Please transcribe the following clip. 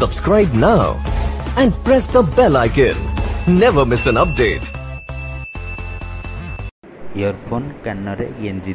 Subscribe now and press the bell icon. Never miss an update. Earphone କାନରେ ଗେଞ୍ଜି